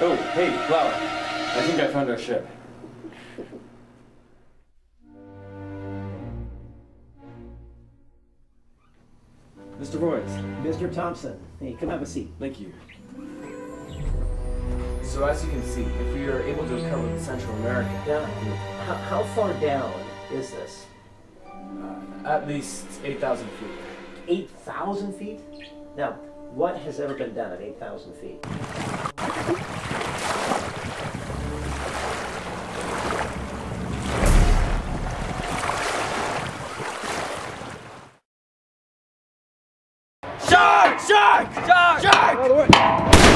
Oh, hey, Flower. I think I found our ship. Mr. Royce. Mr. Thompson, hey, come have a seat. Thank you. So as you can see, if we are able to recover the Central America, Now, how, how far down is this? Uh, at least 8,000 feet. 8,000 feet? Now, what has ever been done at 8,000 feet? Shark! Shark! Shark! Shark!